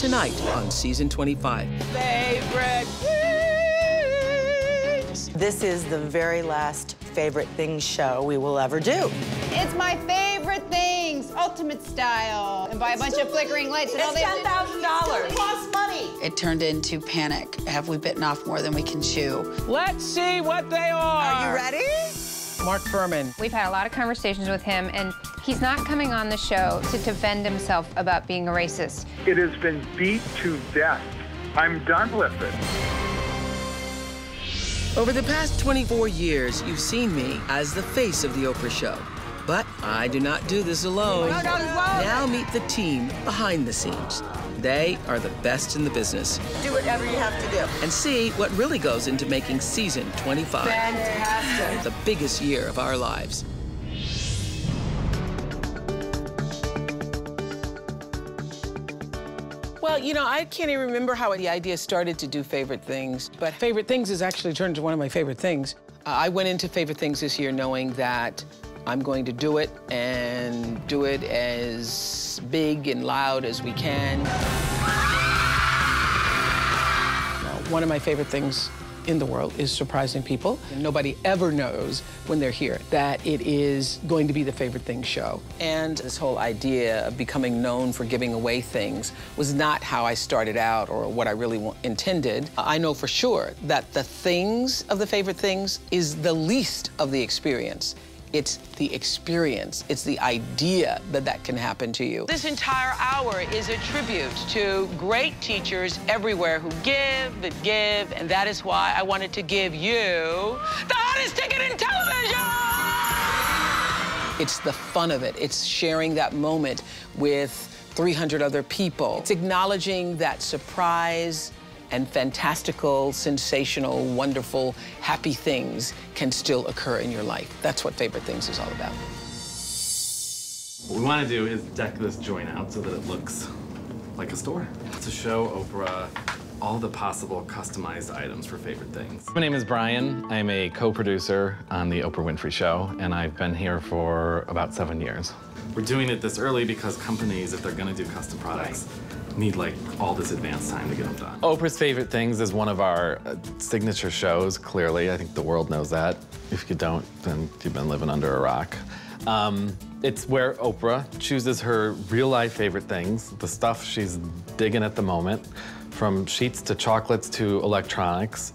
tonight on season 25. Favorite things. This is the very last favorite things show we will ever do. It's my favorite things, ultimate style. And buy a bunch of flickering lights and all It's they ten thousand dollars. Costs money. It turned into panic. Have we bitten off more than we can chew? Let's see what they are. Are you ready? Mark Fuhrman. We've had a lot of conversations with him, and he's not coming on the show to defend himself about being a racist. It has been beat to death. I'm done with it. Over the past 24 years, you've seen me as the face of The Oprah Show. But I do not do this alone. Now meet the team behind the scenes. They are the best in the business. Do whatever you have to do. And see what really goes into making season 25 Fantastic. the biggest year of our lives. Well, you know, I can't even remember how the idea started to do favorite things, but favorite things has actually turned to one of my favorite things. Uh, I went into favorite things this year knowing that I'm going to do it and do it as big and loud as we can. Now, one of my favorite things in the world is surprising people. Nobody ever knows when they're here that it is going to be the favorite thing show. And this whole idea of becoming known for giving away things was not how I started out or what I really intended. I know for sure that the things of the favorite things is the least of the experience. It's the experience, it's the idea that that can happen to you. This entire hour is a tribute to great teachers everywhere who give and give, and that is why I wanted to give you the hottest ticket in television! It's the fun of it. It's sharing that moment with 300 other people. It's acknowledging that surprise and fantastical, sensational, wonderful, happy things can still occur in your life. That's what Favorite Things is all about. What we want to do is deck this joint out so that it looks like a store. To show Oprah all the possible customized items for favorite things. My name is Brian. I'm a co-producer on the Oprah Winfrey Show, and I've been here for about seven years. We're doing it this early because companies, if they're going to do custom products, need like all this advanced time to get them done. Oprah's Favorite Things is one of our uh, signature shows, clearly. I think the world knows that. If you don't, then you've been living under a rock. Um, it's where Oprah chooses her real life favorite things, the stuff she's digging at the moment, from sheets to chocolates to electronics,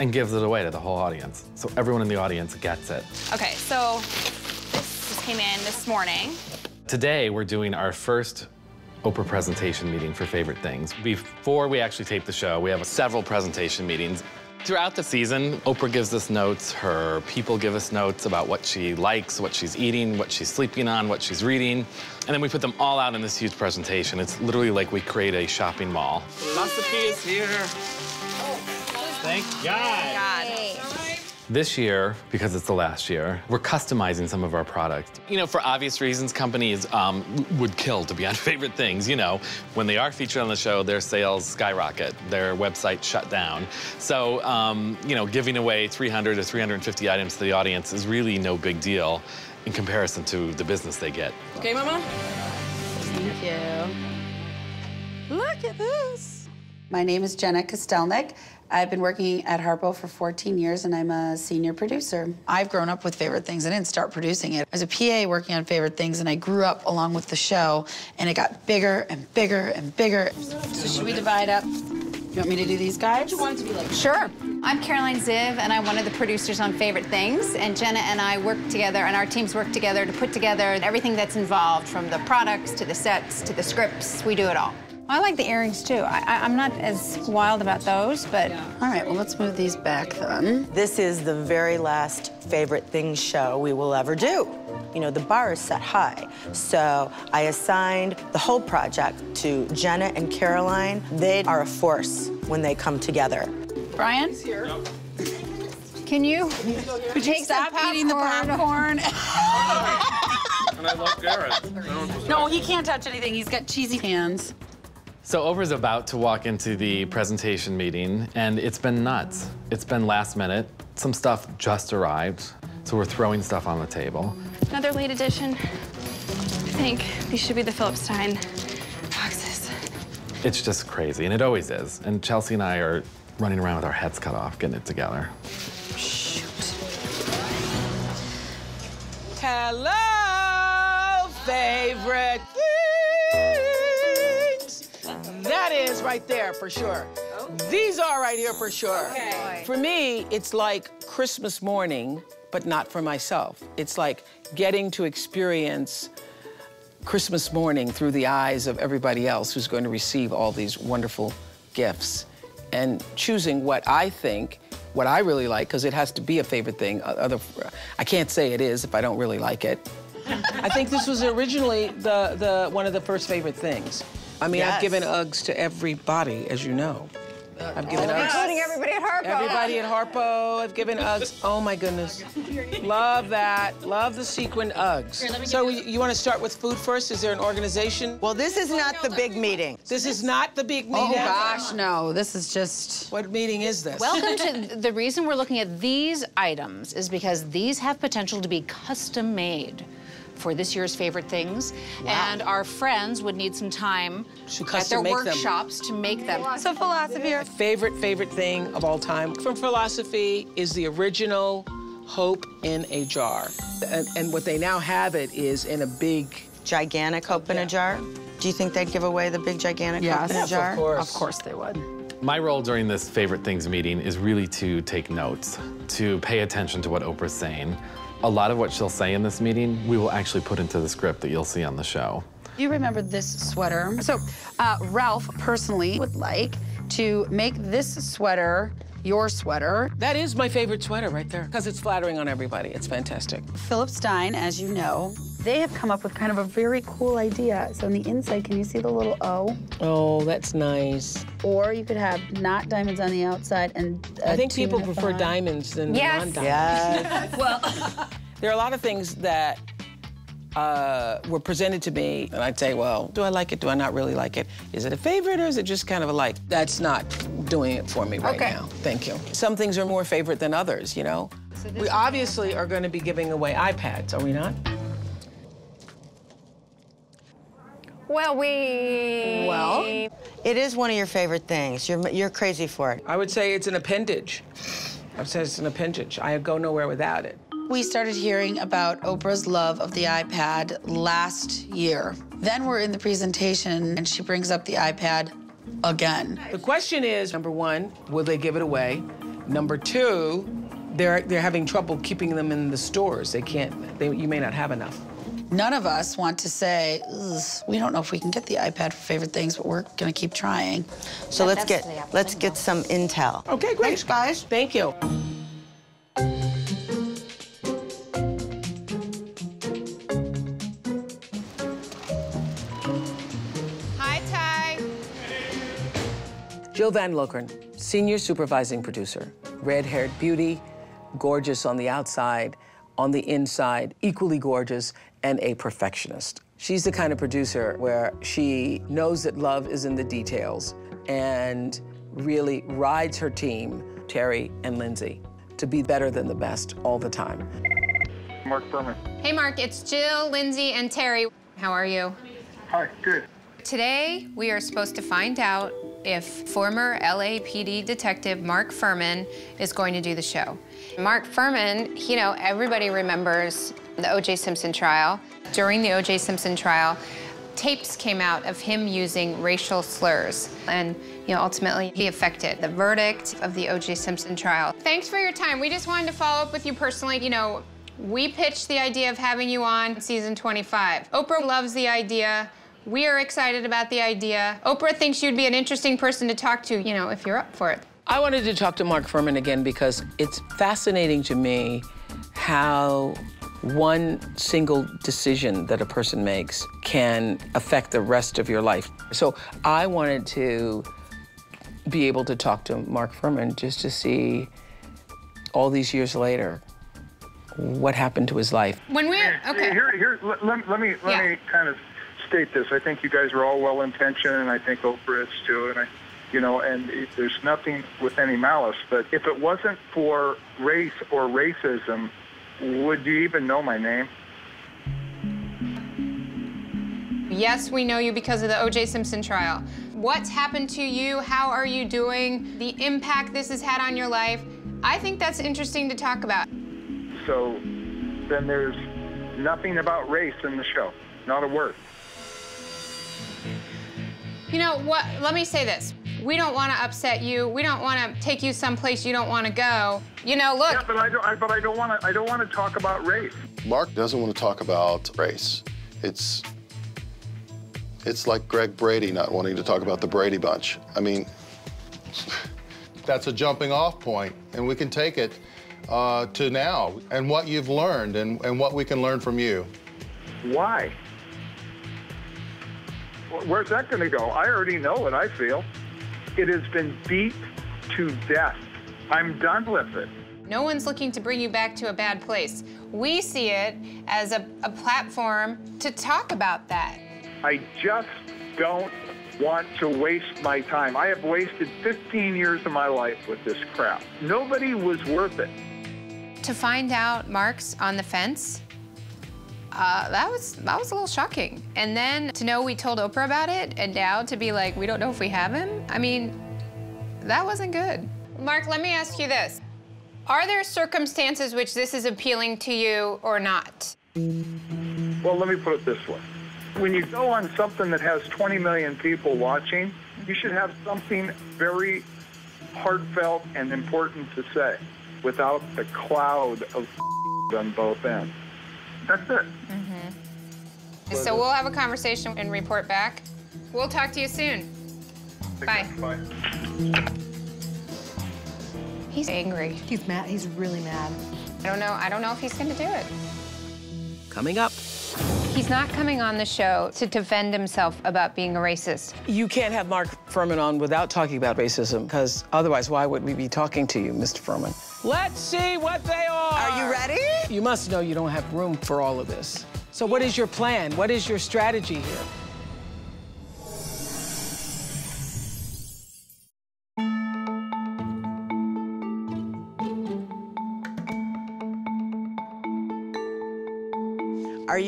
and gives it away to the whole audience. So everyone in the audience gets it. Okay, so this just came in this morning. Today, we're doing our first Oprah presentation meeting for favorite things. Before we actually tape the show, we have several presentation meetings. Throughout the season, Oprah gives us notes, her people give us notes about what she likes, what she's eating, what she's sleeping on, what she's reading, and then we put them all out in this huge presentation. It's literally like we create a shopping mall. Philosophy is here. Oh, Thank God. This year, because it's the last year, we're customizing some of our products. You know, for obvious reasons, companies um, would kill to be on favorite things. You know, when they are featured on the show, their sales skyrocket, their website shut down. So, um, you know, giving away 300 to 350 items to the audience is really no big deal in comparison to the business they get. Okay, Mama? Thank you. Look at this. My name is Jenna Kostelnik. I've been working at Harpo for 14 years and I'm a senior producer. I've grown up with Favorite Things. I didn't start producing it. I was a PA working on Favorite Things and I grew up along with the show and it got bigger and bigger and bigger. So should we divide up? You want me to do these guys? You want to be like Sure. I'm Caroline Ziv, and I'm one of the producers on Favorite Things. And Jenna and I work together, and our teams work together to put together everything that's involved, from the products to the sets to the scripts. We do it all. I like the earrings too. I, I, I'm not as wild about those, but All right, well, let's move these back then. This is the very last favorite things show we will ever do. You know, the bar is set high. So I assigned the whole project to Jenna and Caroline. They are a force when they come together. Brian, can you take Stop some eating the popcorn. And I love Garrett. no, he can't touch anything. He's got cheesy hands. So Oprah's about to walk into the presentation meeting, and it's been nuts. It's been last minute. Some stuff just arrived, so we're throwing stuff on the table. Another late edition. I think these should be the Philip Stein boxes. It's just crazy, and it always is. And Chelsea and I are running around with our heads cut off, getting it together. Shoot. Hello, favorite things. That is right there for sure. These are right here for sure. For me, it's like Christmas morning, but not for myself. It's like getting to experience Christmas morning through the eyes of everybody else who's going to receive all these wonderful gifts and choosing what I think, what I really like, because it has to be a favorite thing. Other, I can't say it is if I don't really like it. I think this was originally the, the one of the first favorite things. I mean, I've given Uggs to everybody, as you know. Uh, I've given oh, Uggs. Including everybody at Harpo. Everybody at Harpo, I've given Uggs. Oh my goodness. Love that. Love the sequin Uggs. So you, you want to start with food first? Is there an organization? Well, this is not the big meeting. This is not the big oh, meeting. Oh gosh, no. This is just. What meeting is this? Welcome to the reason we're looking at these items is because these have potential to be custom made for this year's favorite things, and our friends would need some time To at their make them. workshops to make them. So philosophy. My favorite, favorite thing of all time from philosophy is the original Hope in a jar. And, and what they now have it is in a big. Gigantic hope in a jar. Do you think they'd give away the big gigantic hope in a Yes, jar? of course. Of course they would. My role during this favorite things meeting is really to take notes, to pay attention to what Oprah's saying. A lot of what she'll say in this meeting, we will actually put into the script that you'll see on the show. You remember this sweater. So uh, Ralph personally would like to make this sweater your sweater. That is my favorite sweater right there because it's flattering on everybody. It's fantastic. Philip Stein, as you know, they have come up with kind of a very cool idea. So on the inside, can you see the little O? Oh, that's nice. Or you could have not diamonds on the outside and. I think people prefer front. diamonds than Yes. non-diamonds. Yes. Well, There are a lot of things that uh, were presented to me, and I'd say, well, do I like it? Do I not really like it? Is it a favorite or is it just kind of a like? That's not doing it for me right Okay. now. Thank you. Some things are more favorite than others, you know? we obviously are going to be giving away iPads, are we not? Well, we. Well, it is one of your favorite things. You're, you're crazy for it. I would say it's an appendage. I would say it's an appendage. I go nowhere without it. we started hearing about Oprah's love of the iPad last year. Then we're in the presentation and she brings up the iPad again. The question is, number one, will they give it away? Number two, they're they're having trouble keeping them in the stores. They can't. They, you may not have enough. None of us want to say, we don't know if we can get the iPad for favorite things, but we're gonna keep trying. So let's get let's get some intel. Okay, great. Thanks, guys. Thank you. Hi, Ty. Jill Van Lokeren, senior supervising producer, red-haired beauty, gorgeous on the outside, on the inside, equally gorgeous, and a perfectionist. She's the kind of producer where she knows that love is in the details and really rides her team, Terry and Lindsay, to be better than the best all the time. Mark Fuhrman. Hey, Mark, it's Jill, Lindsay, and Terry. How are you? Hi, good. Today, we are supposed to find out if former LAPD detective Mark Fuhrman is going to do the show. Mark Fuhrman, you know, everybody remembers the O.J. Simpson trial. During the O.J. Simpson trial, tapes came out of him using racial slurs, and you know, ultimately he affected the verdict of the O.J. Simpson trial. Thanks for your time. We just wanted to follow up with you personally. You know, we pitched the idea of having you on season 25. Oprah loves the idea. We are excited about the idea. Oprah thinks you'd be an interesting person to talk to, you know, if you're up for it. I wanted to talk to Mark Fuhrman again because it's fascinating to me how one single decision that a person makes can affect the rest of your life. So I wanted to be able to talk to Mark Fuhrman just to see all these years later what happened to his life. When we're okay. Here, here, let, let, let me let Yeah. me kind of state this. I think you guys are all well intentioned, and I think Oprah is too. And I, you know, and it, there's nothing with any malice. But if it wasn't for race or racism, would you even know my name? Yes, we know you because of the O.J. Simpson trial. What's happened to you? How are you doing? The impact this has had on your life. I think that's interesting to talk about. So then there's nothing about race in the show, not a word. You know what? Let me say this. We don't want to upset you. We don't want to take you someplace you don't want to go. You know, look. Yeah, but I don't. I, but I don't want to. I don't want to talk about race. Mark doesn't want to talk about race. It's it's like Greg Brady not wanting to talk about the Brady Bunch. I mean, that's a jumping off point, and we can take it uh, to now and what you've learned and, and what we can learn from you. Why? Where's that going to go? I already know what I feel. It has been beat to death. I'm done with it. No one's looking to bring you back to a bad place. We see it as a, a platform to talk about that. I just don't want to waste my time. I have wasted 15 years of my life with this crap. Nobody was worth it. To find out Mark's on the fence, uh, that was that was a little shocking. And then to know we told Oprah about it, and now to be like, we don't know if we have him. I mean, that wasn't good. Mark, let me ask you this: Are there circumstances which this is appealing to you or not? Well, let me put it this way: when you go on something that has 20 million people watching, you should have something very heartfelt and important to say without the cloud of on both ends. That's it. Mm-hmm. So we'll have a conversation and report back. We'll talk to you soon. Bye. Bye. He's angry. He's mad. He's really mad. I don't know. I don't know if he's going to do it. Coming up. He's not coming on the show to defend himself about being a racist. You can't have Mark Fuhrman on without talking about racism, because otherwise, why would we be talking to you, Mr. Fuhrman? Let's see what they are. Are you ready? You must know you don't have room for all of this. So, what is your plan? What is your strategy here?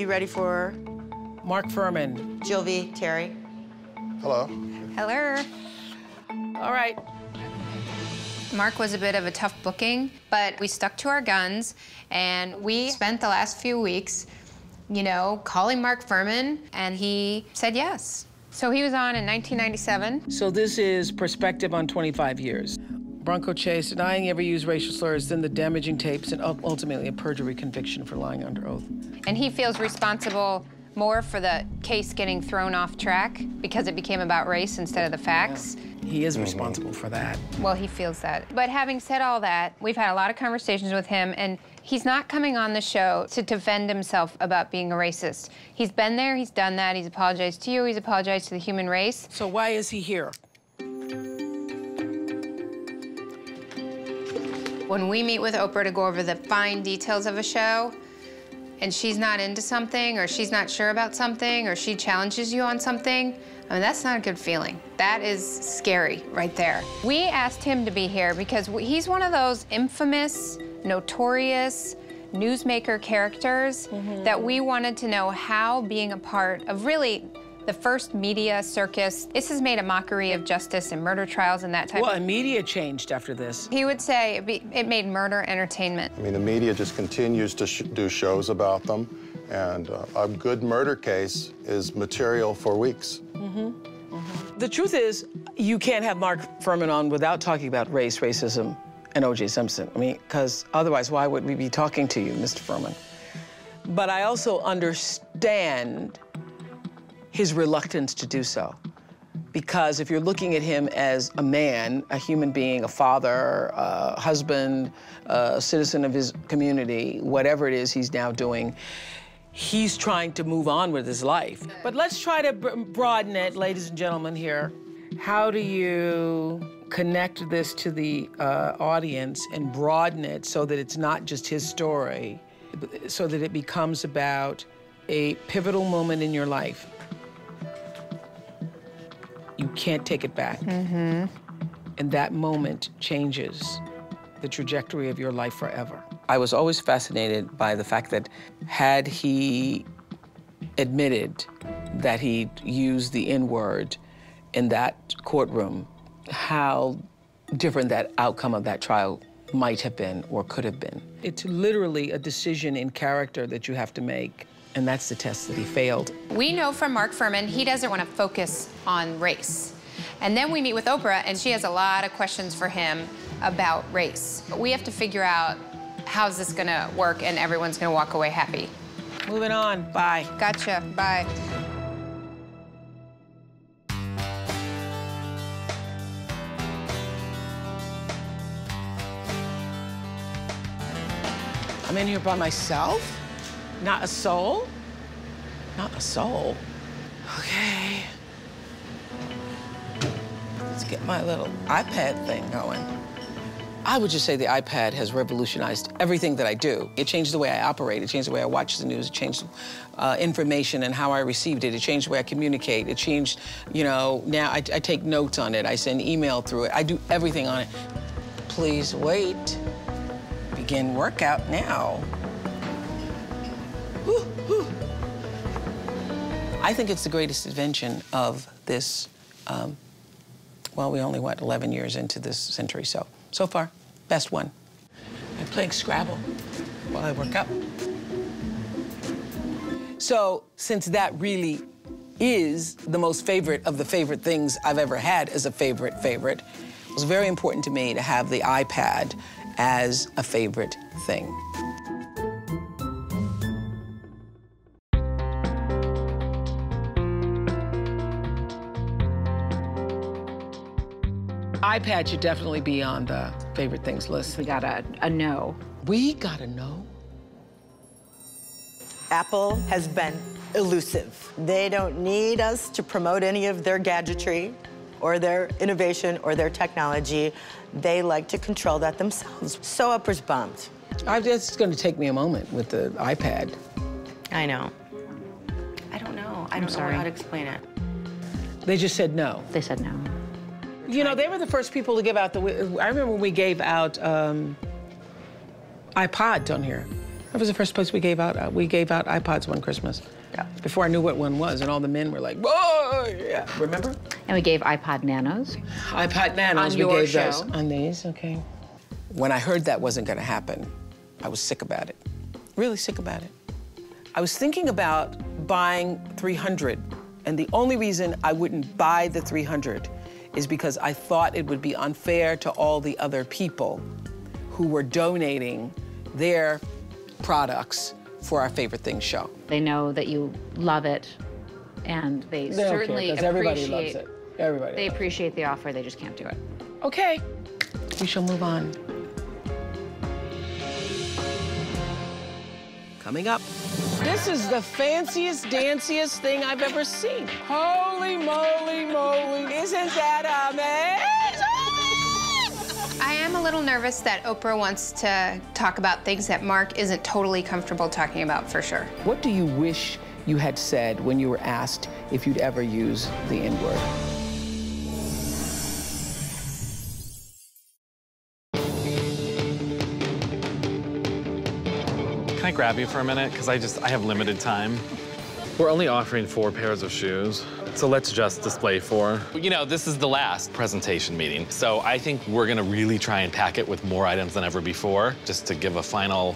Ready for Mark Fuhrman? Jill V. Terry? Hello. Hello. All right. Mark was a bit of a tough booking, but we stuck to our guns and we spent the last few weeks, you know, calling Mark Fuhrman and he said yes. So he was on in 1997. So this is perspective on 25 years. Bronco Chase denying he ever used racial slurs, then the damaging tapes, and ultimately a perjury conviction for lying under oath. And he feels responsible more for the case getting thrown off track because it became about race instead of the facts. He is mm-hmm. responsible for that. Well, he feels that. But having said all that, we've had a lot of conversations with him, and he's not coming on the show to defend himself about being a racist. He's been there, he's done that, he's apologized to you, he's apologized to the human race. So why is he here? When we meet with Oprah to go over the fine details of a show, and she's not into something, or she's not sure about something, or she challenges you on something, I mean, that's not a good feeling. That is scary right there. We asked him to be here because he's one of those infamous, notorious newsmaker characters mm-hmm. that we wanted to know how being a part of really the first media circus. This has made a mockery of justice and murder trials and that type Well, of and media changed after this. He would say it, be, it made murder entertainment. I mean, the media just continues to sh do shows about them, and uh, a good murder case is material for weeks. The truth is, you can't have Mark Fuhrman on without talking about race, racism, and O.J. Simpson. I mean, because otherwise, why would we be talking to you, Mr. Fuhrman? But I also understand his reluctance to do so. Because if you're looking at him as a man, a human being, a father, a husband, a citizen of his community, whatever it is he's now doing, he's trying to move on with his life. But let's try to broaden it, ladies and gentlemen, here. How do you connect this to the uh, audience and broaden it so that it's not just his story, so that it becomes about a pivotal moment in your life? You can't take it back. Mm-hmm. And that moment changes the trajectory of your life forever. I was always fascinated by the fact that had he admitted that he used the N word in that courtroom, how different that outcome of that trial might have been or could have been. It's literally a decision in character that you have to make, and that's the test that he failed. We know from Mark Fuhrman he doesn't want to focus on race. And then we meet with Oprah, and she has a lot of questions for him about race. But We have to figure out how's this going to work, and everyone's going to walk away happy. Moving on. Bye. Gotcha. Bye. I'm in here by myself? Not a soul? Not a soul. Okay. Let's get my little iPad thing going. I would just say the iPad has revolutionized everything that I do. It changed the way I operate. It changed the way I watch the news. It changed uh, information and how I received it. It changed the way I communicate. It changed, you know, now I, I take notes on it. I send email through it. I do everything on it. Please wait. Begin workout now. I think it's the greatest invention of this, um, well, we only, what, 11 years into this century, so, so far, best one. I'm playing Scrabble while I work out. So, since that really is the most favorite of the favorite things I've ever had as a favorite favorite, it was very important to me to have the iPad as a favorite thing. iPad should definitely be on the favorite things list. We got a, a no. We got a no? Apple has been elusive. They don't need us to promote any of their gadgetry or their innovation or their technology. They like to control that themselves. So Oprah's bummed. I, it's going to take me a moment with the iPad. I know. I don't know. I don't sorry. know how to explain it. They just said no. They said no. You know, they were the first people to give out the. I remember when we gave out um, iPods on here. That was the first place we gave out. Uh, we gave out iPods one Christmas. Yeah. Before I knew what one was, and all the men were like, "Whoa!" Yeah. Remember? And we gave iPod Nanos. iPod Nanos. On we your gave show. those on these. Okay. When I heard that wasn't going to happen, I was sick about it. Really sick about it. I was thinking about buying 300, and the only reason I wouldn't buy the 300 is because I thought it would be unfair to all the other people who were donating their products for our favorite things show. They know that you love it, and they, They don't care, certainly 'cause everybody appreciate. loves it. Everybody They loves it. appreciate the offer. They just can't do it. Okay, we shall move on. Coming up. This is the fanciest, danciest thing I've ever seen. Holy moly, moly. Isn't that amazing? I am a little nervous that Oprah wants to talk about things that Mark isn't totally comfortable talking about for sure. What do you wish you had said when you were asked if you'd ever use the N grab you for a minute? Because I just, I have limited time. We're only offering four pairs of shoes, so let's just display four. You know, this is the last presentation meeting, so I think we're gonna really try and pack it with more items than ever before, just to give a final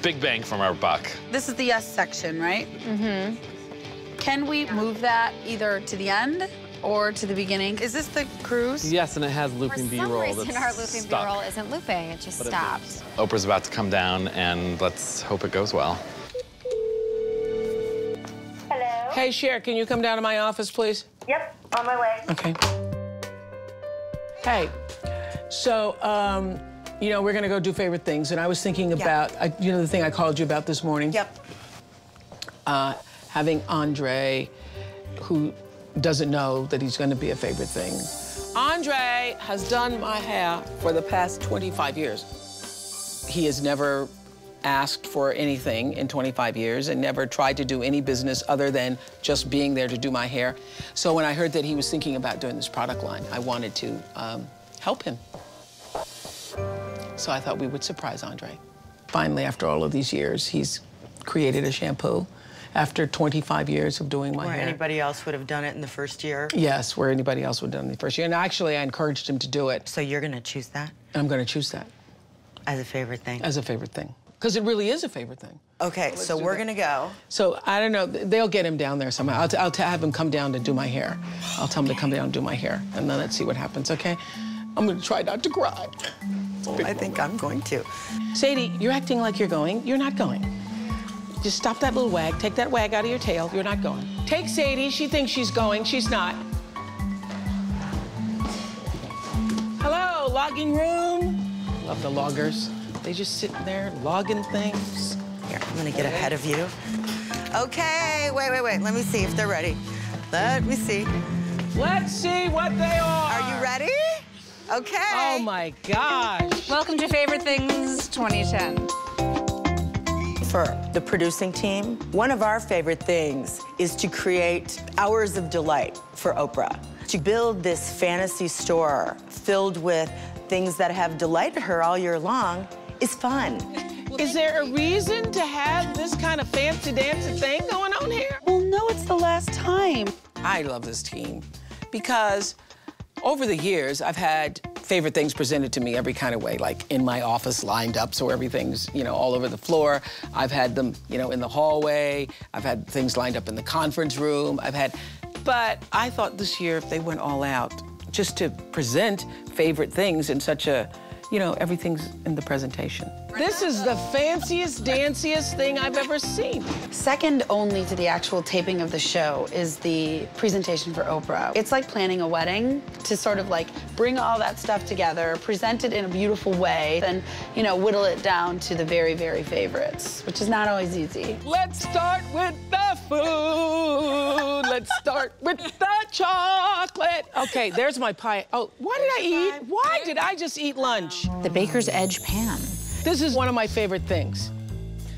big bang from our buck. This is the yes section, right? Mm-hmm. Can we move that either to the end or to the beginning? Is this the cruise? Yes, and it has For looping some B-roll reason, that's our looping. B-roll isn't looping. It just But it stopped. Oprah's about to come down, and let's hope it goes well. Hello? Hey, Cher, can you come down to my office, please? Yep, on my way. Okay. Hey, so, um, you know, we're gonna go do favorite things, and I was thinking about, I, you know, the thing I called you about this morning? Yep. Uh, having Andre, who doesn't know that he's gonna be a favorite thing. Andre has done my hair for the past 25 years. He has never asked for anything in 25 years and never tried to do any business other than just being there to do my hair. So when I heard that he was thinking about doing this product line, I wanted to um, help him. So I thought we would surprise Andre. Finally, after all of these years, he's created a shampoo after 25 years of doing my Where hair. anybody else would have done it in the first year. Yes, where anybody else would have done it the first year. And actually, I encouraged him to do it. So you're going to choose that I'm going to choose that as a favorite thing. as a favorite thing. Because it really is a favorite thing. Okay, so we're going to go. So I don't know. They'll get him down there somehow. I'll, t- I'll t- have him come down to do my hair. I'll tell him to come down and do my hair, and then let's see what happens. Okay? I'm gonna try not to cry. I think I'm going to. Sadie, you're acting like you're going. You're not going. Just stop that little wag. Take that wag out of your tail. You're not going. Take Sadie. She thinks she's going. She's not. Hello, logging room. Love the loggers. They just sit there logging things. Here, I'm going to get ahead of you. Okay, wait, wait, wait. Let me see if they're ready. Let me see. Let's see what they are. Are you ready? Okay. Oh my gosh. Welcome to Favorite Things 2010. For the producing team, one of our favorite things is to create hours of delight for Oprah. To build this fantasy store filled with things that have delighted her all year long is fun. Is there a reason to have this kind of fancy dancy thing going on here? Well, no, it's the last time. I love this team because over the years, I've had favorite things presented to me every kind of way, like in my office lined up so everything's, you know, all over the floor. I've had them, you know, in the hallway. I've had things lined up in the conference room. I've had, but I thought this year if they went all out just to present favorite things in such a, you know, everything's in the presentation. This is the fanciest, danciest thing I've ever seen. Second only to the actual taping of the show is the presentation for Oprah. It's like planning a wedding to sort of like bring all that stuff together, present it in a beautiful way, then, you know, whittle it down to the very, very favorites, which is not always easy. Let's start with the food. Let's start with the chocolate. Okay, there's my pie. Oh, why did I eat? Why did I just eat lunch? The Baker's Edge pan. This is one of my favorite things.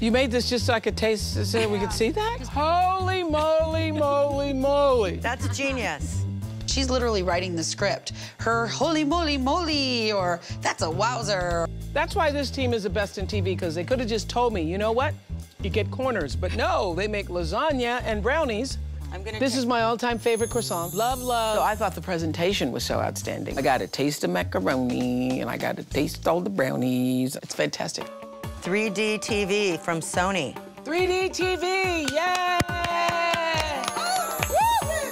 You made this just so I could taste, so we could see that? Holy moly, moly, moly. That's a genius. She's literally writing the script. Her holy moly moly, or that's a wowzer. That's why this team is the best in TV, because they could have just told me, you know what? You get corners. But no, they make lasagna and brownies. I'm gonna This is my all-time favorite croissant. Love, love. So I thought the presentation was so outstanding. I got a taste of macaroni, and I got to taste all the brownies. It's fantastic. 3D TV from Sony. 3D TV, yay!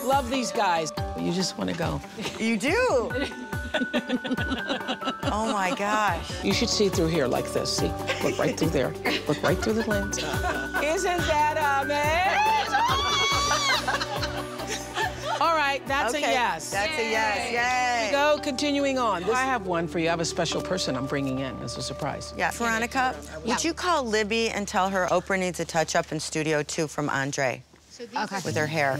Love these guys. You just want to go. You do. oh my gosh. You should see through here like this. See, look right through there. Look right through the lens. Isn't that amazing? All right, that's okay. a yes. That's a yes. Yay. Go, continuing on. I have one for you. I have a special person I'm bringing in as a surprise. Yeah, Veronica, would you call Libby and tell her Oprah needs a touch-up in Studio 2 from Andre Okay. with her hair?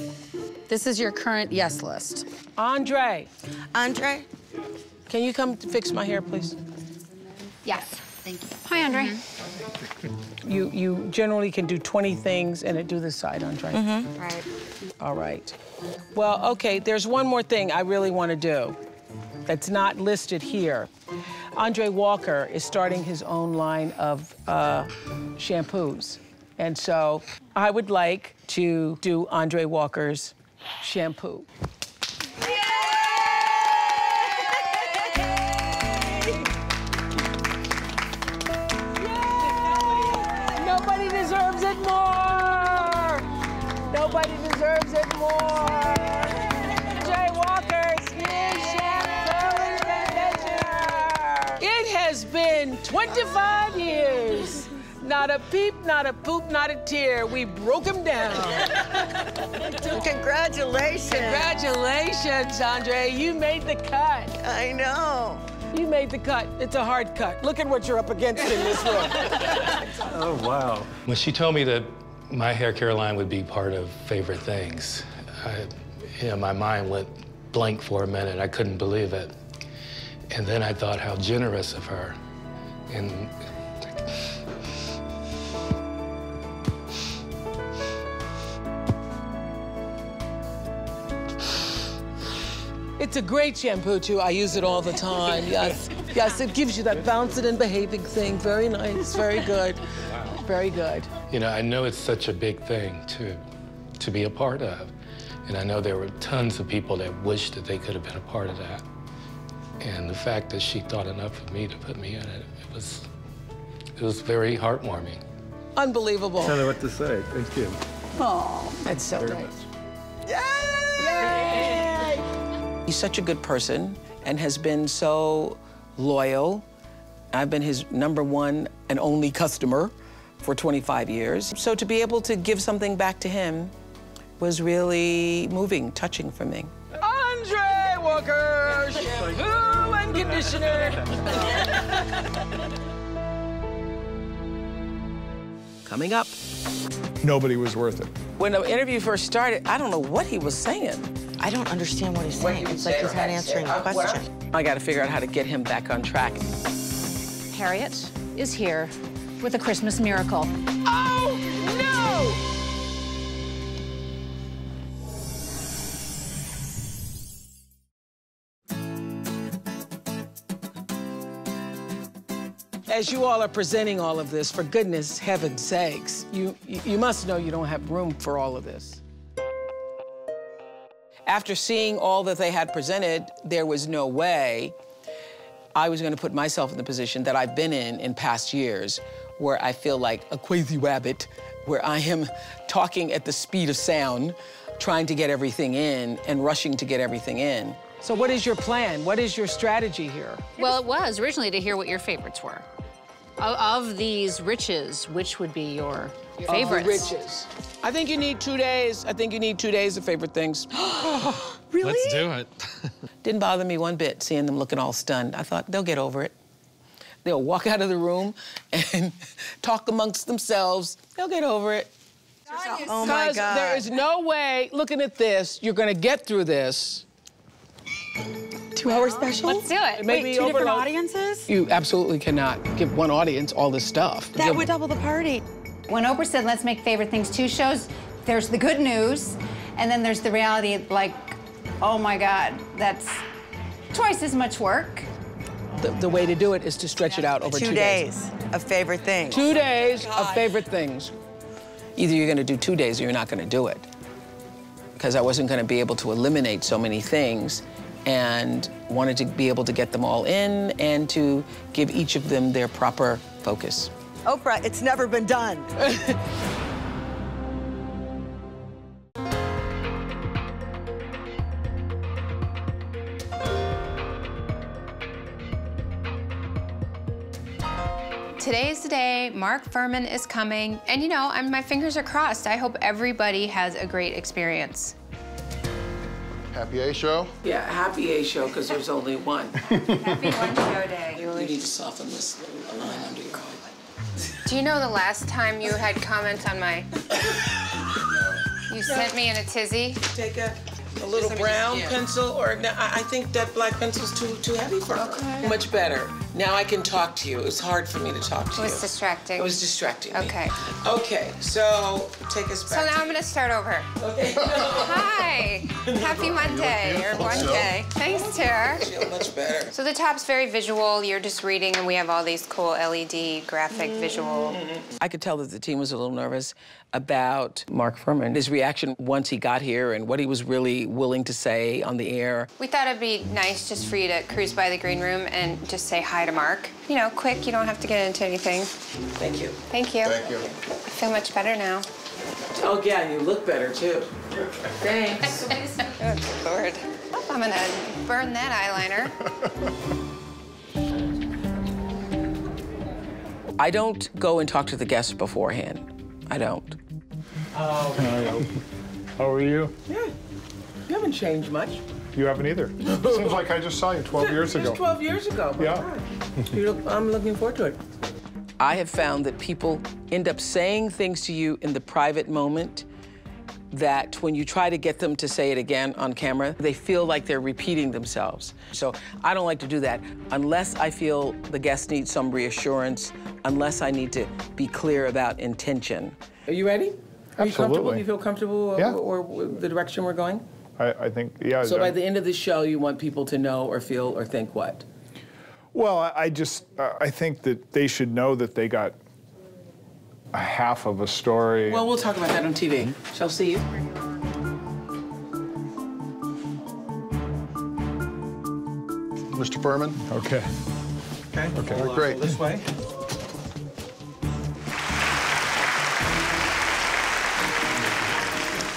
This is your current yes list. Andre, Andre? can you come to fix my hair, please? Yes. Thank you. Hi, Andre. You you generally can do 20 things and it do this side, Andre. Mm -hmm. Right. All right. Well, okay, there's one more thing I really want to do that's not listed here. Andre Walker is starting his own line of uh, shampoos. And so I would like to do Andre Walker's shampoo. 25 years. Not a peep, not a poop, not a tear. We broke him down. Congratulations. Congratulations, Andre. You made the cut. I know. You made the cut. It's a hard cut. Look at what you're up against in this room. Oh, wow. When she told me that my hair care line would be part of favorite things, I, you know, my mind went blank for a minute. I couldn't believe it. And then I thought how generous of her. And It's a great shampoo, too. I use it all the time. Yes. Yes, it gives you that bouncing and behaving thing. Very nice, very good. wow. Very good. You know, I know it's such a big thing to, to be a part of. And I know there were tons of people that wished that they could have been a part of that. And the fact that she thought enough of me to put me in it, it was, it was very heartwarming. Unbelievable. I don't know what to say. Thank you. Oh, that's so Very nice. He's such a good person and has been so loyal. I've been his number one and only customer for 25 years. So to be able to give something back to him was really moving, touching for me. Andre Walker, shampoo and conditioner. Coming up. Nobody was worth it. When the interview first started, I don't know what he was saying. I don't understand what he's saying. It's like he's not answering the question. I got to figure out how to get him back on track. Harriet is here with a Christmas miracle. Oh, As you all are presenting all of this, for goodness heaven's sakes, you, you must know you don't have room for all of this. After seeing all that they had presented, there was no way I was going to put myself in the position that I've been in in past years, where I feel like a crazy rabbit, where I am talking at the speed of sound, trying to get everything in and rushing to get everything in. So, what is your plan? What is your strategy here? Well, it was originally to hear what your favorites were. Of, of these riches, which would be your Of the favorites? riches. I think you need two days. I think you need two days of favorite things. really? Let's do it. Didn't bother me one bit seeing them looking all stunned. I thought they'll get over it. They'll walk out of the room and talk amongst themselves. They'll get over it. Oh my God. there is no way, looking at this, you're gonna get through this. Two-hour special? Let's do it. Maybe Wait, two different overload- audiences? You absolutely cannot give one audience all this stuff. That Give- would double the party. When Oprah said, let's make favorite things two shows, there's the good news, and then there's the reality like, oh my God, that's twice as much work. the, the way to do it is to stretch it out over Two two, days of favorite things. Two days oh of favorite things. Either you're gonna do two days or you're not gonna do it. Because I wasn't gonna be able to eliminate so many things and wanted to be able to get them all in and to give each of them their proper focus. Oprah, it's never been done. Today's the day. Mark Fuhrman is coming. And you know, I'm, my fingers are crossed. I hope everybody has a great experience. Happy A show? Yeah, happy A show, because there's only one. Happy one show day. You need to soften this little line under your eye. Do you know the last time you had comments on my... You sent me in a tizzy? Take a, a little brown pencil, or no, I, I think that black pencil's too too heavy for her. Much better. Now I can talk to you. It was hard for me to talk to you. It you. was distracting. It was distracting. me. Okay. Okay, so take us back. So back. now I'm gonna start over. Okay. Hi. Happy Monday or Monday. Thanks, Tara. feel much better. So the top's very visual. You're just reading, and we have all these cool LED graphic mm-hmm. visual. I could tell that the team was a little nervous about Mark Fuhrman, his reaction once he got here and what he was really willing to say on the air. We thought it'd be nice just for you to cruise by the green room and just say hi to Mark. You know, quick. You don't have to get into anything. Thank you. Thank you. Thank you. I feel much better now. Oh, yeah, you look better too. Thanks. oh, Lord. I'm gonna burn that eyeliner. I don't go and talk to the guests beforehand. I don't. Oh. How are you? Yeah, you haven't changed much. You haven't either. Seems like I just saw you 12 years ago. Just 12 years ago. my Yeah. You look, I'm looking forward to it. I have found that people end up saying things to you in the private moment that when you try to get them to say it again on camera, they feel like they're repeating themselves. So I don't like to do that unless I feel the guest needs some reassurance, unless I need to be clear about intention. Are you ready? Are you comfortable? Absolutely. Do you feel comfortable Yeah. or, or the direction we're going? I, I think, yeah. So by I- the end of the show, you want people to know or feel or think what? Well, I- I just, uh, I think that they should know that they got a half of a story. Well, we'll talk about that on TV. Shall see you. Mr. Fuhrman? Okay. Okay. Okay, great. This way.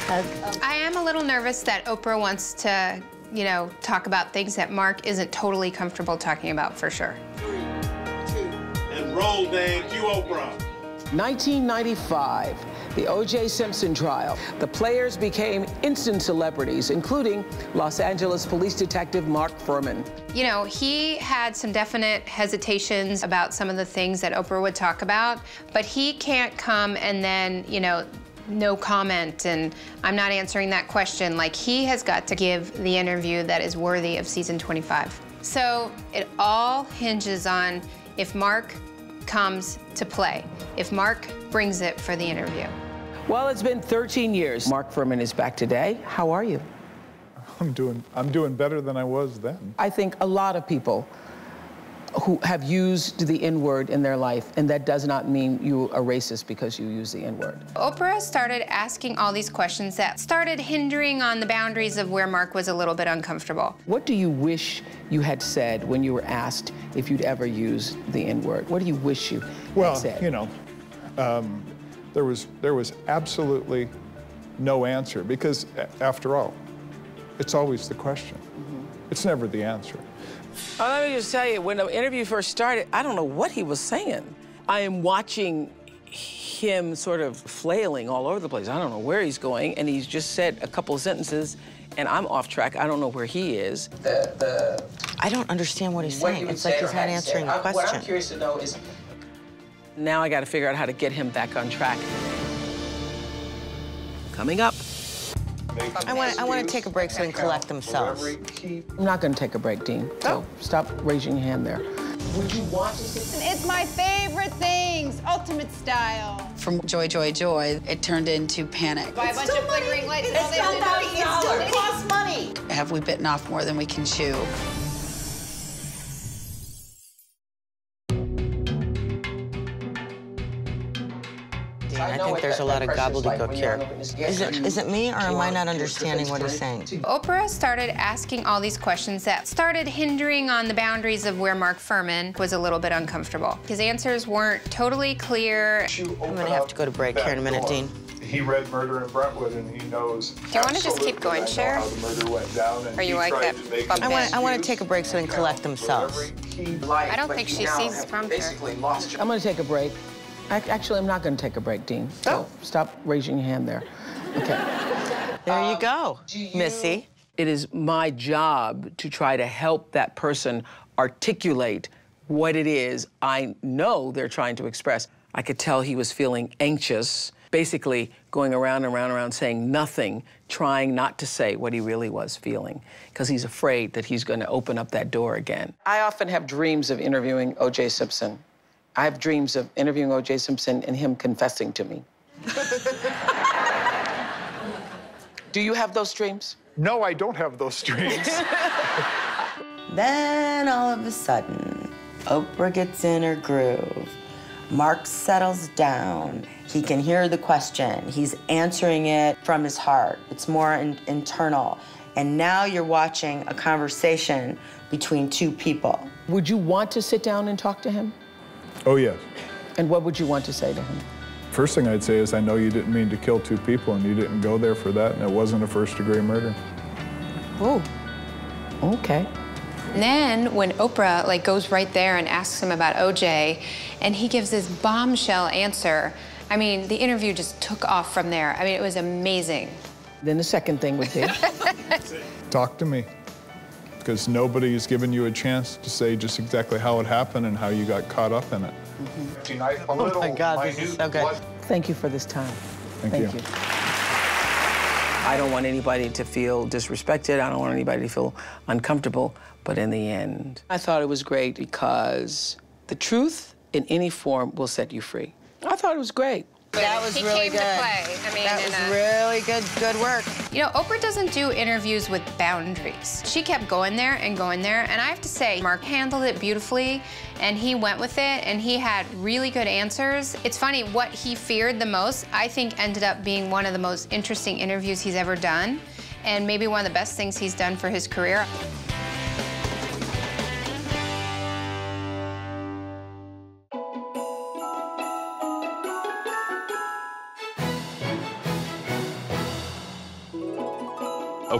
I am a little nervous that Oprah wants to, you know, talk about things that Mark isn't totally comfortable talking about for sure. Three, two, And roll, Dan. Cue Oprah. 1995, the O.J. Simpson trial. The players became instant celebrities, including Los Angeles police detective Mark Fuhrman. You know, he had some definite hesitations about some of the things that Oprah would talk about, but he can't come and then, you know, no comment and I'm not answering that question. Like, he has got to give the interview that is worthy of season 25. So it all hinges on if Mark comes to play, if Mark brings it for the interview. Well, it's been 13 years. Mark Fuhrman is back today. How are you? I'm doing, I'm doing better than I was then. I think a lot of people who have used the N word in their life, and that does not mean you are racist because you use the N word. Oprah started asking all these questions that started hindering on the boundaries of where Mark was a little bit uncomfortable. What do you wish you had said when you were asked if you'd ever use the N word? What do you wish you Well, had said? you know, um, there was there was absolutely no answer because after all, it's always the question. It's never the answer. Oh, let me just tell you, when the interview first started, I don't know what he was saying. I am watching him sort of flailing all over the place. I don't know where he's going, and he's just said a couple of sentences, and I'm off track. I don't know where he is. The, the, I don't understand what he's what saying. would It's like say or he's not answering the I- What I'm curious to know is, now I got to figure out how to get him back on track. Coming up. I want, I want to take a break so we can collect themselves. I'm not going to take a break, Dean. So stop raising your hand there. Would you want to sit It's my favorite things, ultimate style. From Joy, Joy, Joy, it turned into Panic. Buy a bunch of flickering lights and all It's they ten do thousand is- dollars. It costs money. Have we bitten off more than we can chew? I think there's a lot of gobbledygook here. Is it, is it me or am I not understanding what he's saying? Oprah started asking all these questions that started hindering on the boundaries of where Mark Fuhrman was a little bit uncomfortable. His answers weren't totally clear. I'm gonna have to go to break here in a minute, Dean. He read Murder in Brentwood, and he knows. Do you wanna just keep going, absolutely Cher? how the murder went down, and Or you like that to make bump an I want, I want to take a break so they can collect themselves. I don't think she sees from her. I'm going to take a break. Ac- Actually, I'm not going to take a break, Dean. So oh. stop raising your hand there. Okay. There you go, um, Missy. It is my job to try to help that person articulate what it is I know they're trying to express. I could tell he was feeling anxious, basically going around and around and around saying nothing, trying not to say what he really was feeling, because he's afraid that he's going to open up that door again. I often have dreams of interviewing O.J. Simpson. I have dreams of interviewing O.J. Simpson and him confessing to me. Do you have those dreams? No, I don't have those dreams. Then all of a sudden, Oprah gets in her groove. Mark settles down. He can hear the question. He's answering it from his heart. It's more in- internal. And now you're watching a conversation between two people. Would you want to sit down and talk to him? Oh, yes. And what would you want to say to him? First thing I'd say is I know you didn't mean to kill two people, and you didn't go there for that, and it wasn't a first-degree murder. Oh, okay. And then when Oprah like goes right there and asks him about OJ, and he gives this bombshell answer, I mean, the interview just took off from there. I mean, it was amazing. Then the second thing would be Talk to me. Because nobody's given you a chance to say just exactly how it happened and how you got caught up in it. Oh my God, this is so good. thank you for this time. Thank you. I don't want anybody to feel disrespected. I don't want anybody to feel uncomfortable. But in the end, I thought it was great because the truth in any form will set you free. I thought it was great. That was he really came good. to play. I mean, that was a- uh, really good, good work. You know, Oprah doesn't do interviews with boundaries. She kept going there and going there, and I have to say, Mark handled it beautifully, and he went with it, and he had really good answers. It's funny, what he feared the most, I think ended up being one of the most interesting interviews he's ever done, and maybe one of the best things he's done for his career.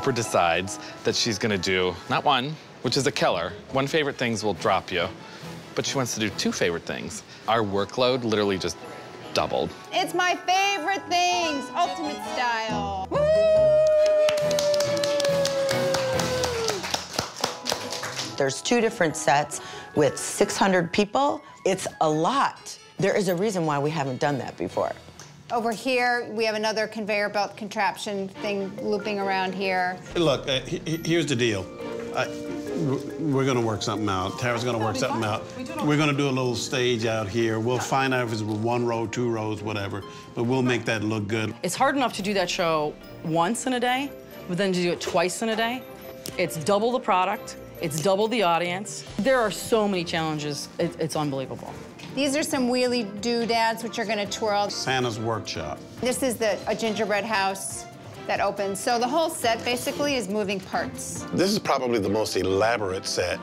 Oprah decides that she's gonna do not one, which is a killer. One favorite things will drop you, but she wants to do two favorite things. Our workload literally just doubled. It's my favorite things, ultimate style. There's two different sets with 600 people. It's a lot. There is a reason why we haven't done that before. Over here, we have another conveyor belt contraption thing looping around here. Look, uh, he- he- here's the deal. I, we're gonna work something out. Tara's gonna work something out. We're gonna do a little stage out here. We'll find out if it's one row, two rows, whatever, but we'll make that look good. It's hard enough to do that show once in a day, but then to do it twice in a day, it's double the product, it's double the audience. There are so many challenges, it, it's unbelievable. These are some wheelie doodads, which are gonna twirl. Santa's workshop. This is the a gingerbread house that opens. So the whole set basically is moving parts. This is probably the most elaborate set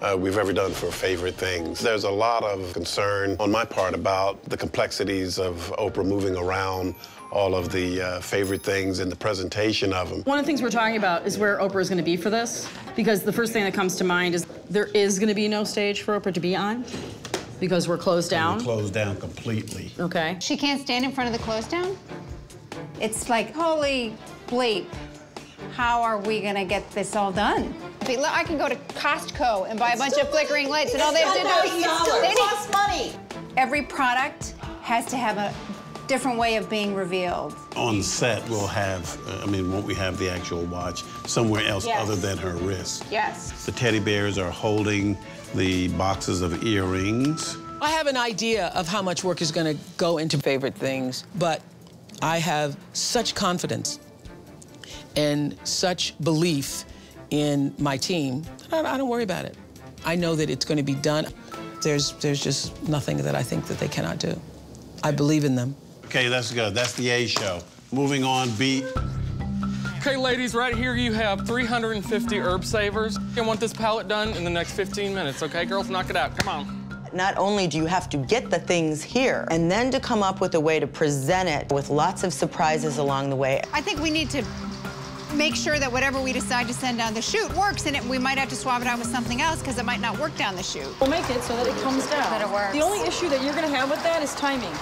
uh, we've ever done for Favorite Things. There's a lot of concern on my part about the complexities of Oprah moving around all of the uh, favorite things and the presentation of them. One of the things we're talking about is where Oprah is going to be for this, because the first thing that comes to mind is there is going to be no stage for Oprah to be on, because we're closed down. We're closed down completely. Okay. She can't stand in front of the closed down? It's like, holy bleep, how are we gonna get this all done? I mean, look, I can go to Costco and buy a bunch of flickering lights and all they have to do is... $10,000. It costs money. Every product has to have a different way of being revealed. On set, we'll have, uh, I mean, won't we have the actual watch somewhere else Yes. other than her wrist? Yes. The teddy bears are holding the boxes of earrings. I have an idea of how much work is going to go into favorite things, but I have such confidence and such belief in my team that I, I don't worry about it. I know that it's going to be done. There's, there's just nothing that I think that they cannot do. I believe in them. Okay, that's good. That's the A show. Moving on, B. Okay, ladies, right here you have 350 herb savers. I want this palette done in the next 15 minutes, okay? Girls, knock it out. Come on. Not only do you have to get the things here, and then to come up with a way to present it with lots of surprises along the way. I think we need to make sure that whatever we decide to send down the chute works, and it, we might have to swap it out with something else because it might not work down the chute. We'll make it so that it comes down. That it works. The only issue that you're going to have with that is timing.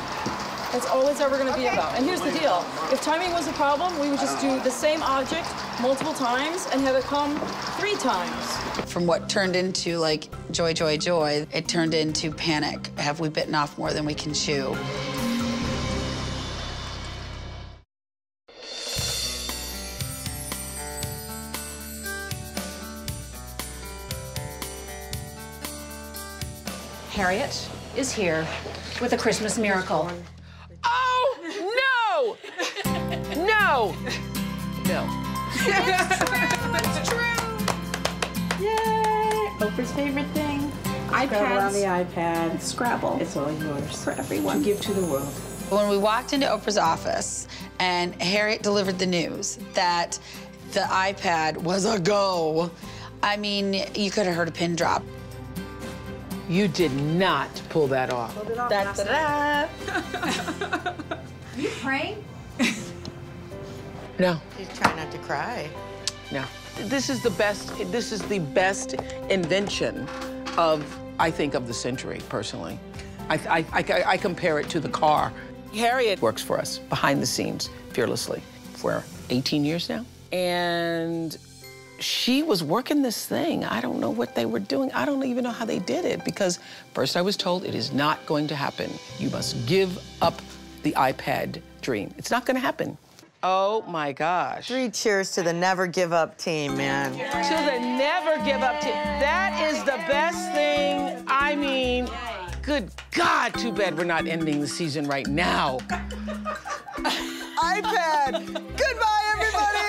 That's all it's ever going to be about. And here's the deal. If timing was a problem, we would just do the same object multiple times and have it come three times. From what turned into like joy, joy, joy, it turned into panic. Have we bitten off more than we can chew? Harriet is here with a Christmas miracle. No! No. It's true. Yay! Oprah's favorite thing. iPad. on the iPad. Scrabble. It's all yours. For everyone. To give to the world. When we walked into Oprah's office and Harriet delivered the news that the iPad was a go, I mean, you could have heard a pin drop. You did not pull that off. Da, da, da. You praying? No. She's trying not to cry. No. This is the best, this is the best invention of, I think, of the century, personally. I, I, I, I compare it to the car. Harriet works for us behind the scenes, fearlessly, for 18 years now. And she was working this thing. I don't know what they were doing. I don't even know how they did it because first I was told it is not going to happen. You must give up the iPad dream. It's not going to happen. Oh my gosh. Three cheers to the never give up team, man. To the never give up team. That is the best thing. I mean, good God, too bad we're not ending the season right now. iPad. Goodbye, everybody.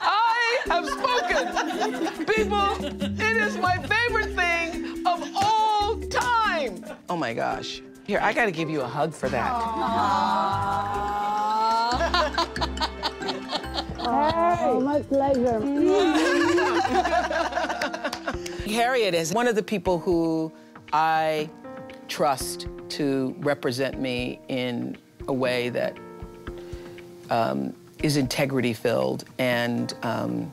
I have spoken. People, it is my favorite thing of all time. Oh my gosh. Here, I gotta give you a hug for that. Oh, my pleasure. Harriet is one of the people who I trust to represent me in a way that um, is integrity filled and um,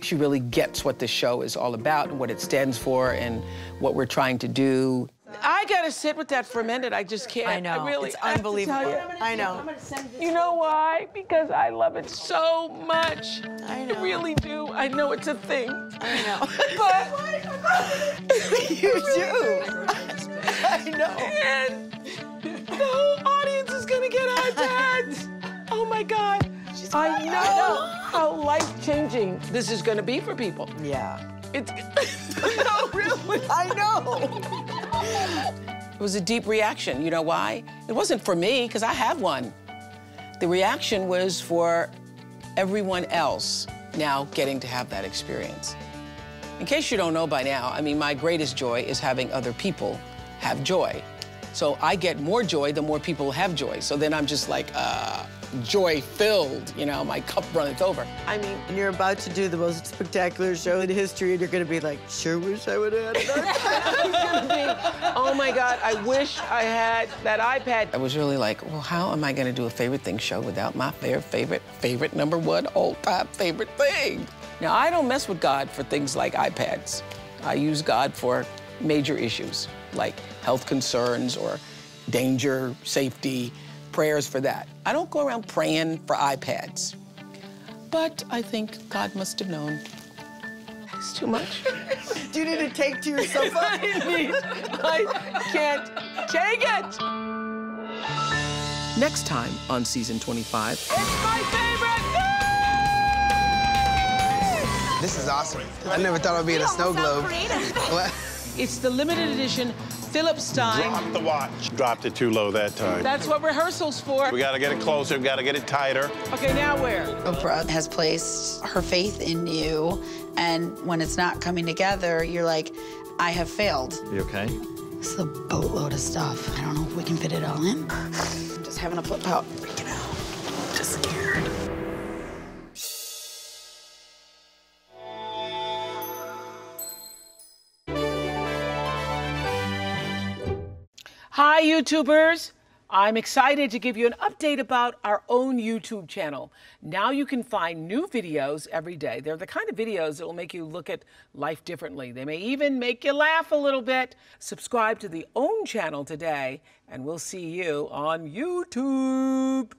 she really gets what this show is all about and what it stands for and what we're trying to do. I gotta sit with that for a minute. I just can't. I know. really, It's I have to unbelievable. you. I know. You know why? Because I love it so much. I know. I really do. I know it's a thing. I know. But you do. I know. And the whole audience is gonna get iPads. Oh my God. I know how life-changing this is gonna be for people. Yeah. It's no, really. I know. It was a deep reaction. You know why? It wasn't for me, because I have one. The reaction was for everyone else now getting to have that experience. In case you don't know by now, I mean, my greatest joy is having other people have joy. So I get more joy the more people have joy. So then I'm just like, uh, joy filled, you know, my cup runneth over. I mean, you're about to do the most spectacular show in history, and you're going to be like, sure wish I would have had an It's gonna be, oh my God, I wish I had that iPad. I was really like, well, how am I gonna do a favorite thing show without my favorite, favorite, favorite number one all-time favorite thing? Now, I don't mess with God for things like iPads. I use God for major issues like health concerns or danger, safety, prayers for that. I don't go around praying for iPads. But I think God must have known. It's too much. Do you need to take to yourself up? I need, I can't take it. Next time on season 25. It's my favorite This is awesome. I never thought I'd be in a snow globe. What? It's the limited edition Philip Stein. Drop the watch. Dropped it too low that time. That's what rehearsal's for. We gotta get it closer, we gotta get it tighter. Okay, now where? Oprah has placed her faith in you, and when it's not coming together, you're like, I have failed. You okay? It's a boatload of stuff. I don't know if we can fit it all in. I'm just having a flip out. Hi, YouTubers. I'm excited to give you an update about our own YouTube channel. Now you can find new videos every day. They're the kind of videos that will make you look at life differently. They may even make you laugh a little bit. Subscribe to the OWN channel today, and we'll see you on YouTube.